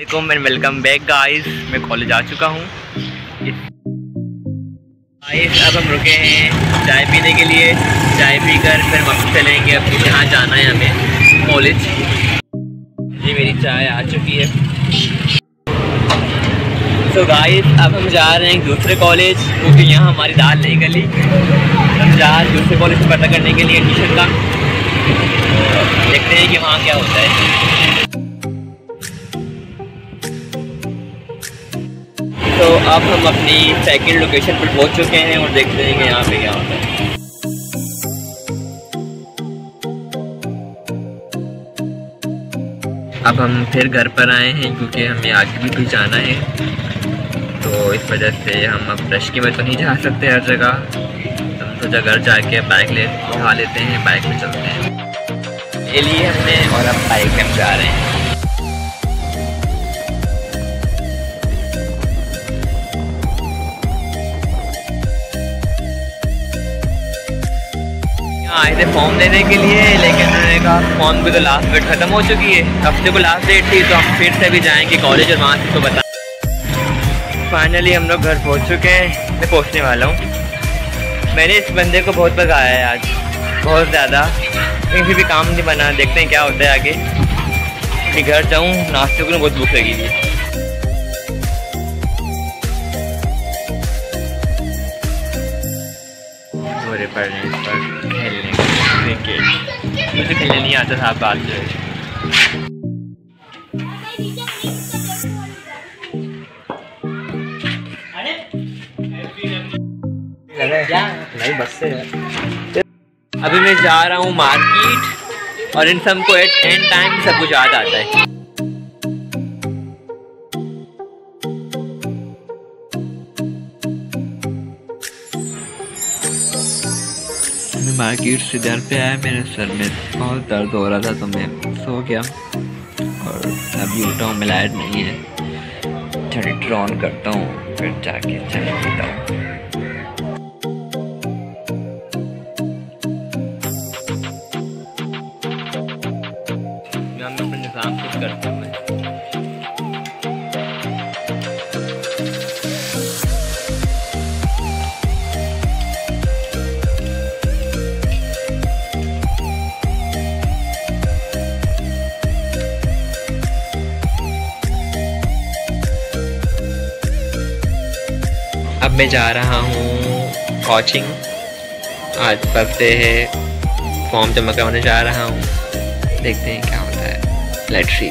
वालेकुम and welcome back guys मैं college आ चुका हूँ। गाइस अब हम रुके हैं चाय पीने के लिए। चाय पीकर फिर वापस चलेंगे अब जहाँ जाना है हमें। कॉलेज ये मेरी चाय आ चुकी है। तो गाइस अब हम जा रहे हैं दूसरे कॉलेज क्योंकि यहाँ हमारी दाल नहीं गली। हम जा रहे हैं दूसरे कॉलेज पता करने के लिए एडमिशन का। देखते हैं कि वहाँ क्या होता है। अब हम अपनी सेकंड लोकेशन पर पहुँच चुके हैं और देखते हैं कि यहाँ पे क्या होता है। अब हम फिर घर पर आए हैं, क्योंकि हमें आगे भी कुछ जाना है। तो इस वजह से हम अब रश्के में तो नहीं जा सकते हर जगह। तो हम सोचा घर जाके बाइक ले, उठा लेते हैं बाइक में चलते हैं। लिए हमने और अब बाइक में जा रहे हैं। आए थे फॉर्म देने के लिए, लेकिन उन्होंने कहा फॉर्म भी तो लास्ट डेट ख़त्म हो चुकी है। हफ़्ते को लास्ट डेट थी तो हम फिर से भी जाएँगे कॉलेज और वहाँ से तो बता फाइनली हम लोग घर पहुँच चुके हैं। मैं पहुँचने वाला हूँ। मैंने इस बंदे को बहुत भगाया है आज। बहुत ज़्यादा। फिर भी काम नहीं बना। देखते हैं क्या होता है आगे। कि घर जाऊँ, नाश्ते को बहुत भूख लगी थी। बुरे पड़ने पर खेलने क्रिकेट मुझे खेलने नहीं आता था बात जो है नहीं बस से अभी मैं जा रहा हूँ मार्केट और इन सबको एट एंड टाइम सब कुछ याद आता है मैं मार्केट से घर पे आया मेरे सर में बहुत दर्द हो रहा था तो मैं सो गया और अभी उठा हूँ मैं लाइट नहीं है जनरेटर ऑन करता हूँ फिर जाके चाय पीता हूँ मैं करता हूँ मैं जा रहा हूँ। कोचिंग आज बर्थडे है। फॉर्म जमा करवाने जा रहा हूँ। देखते हैं क्या होता है। Let's see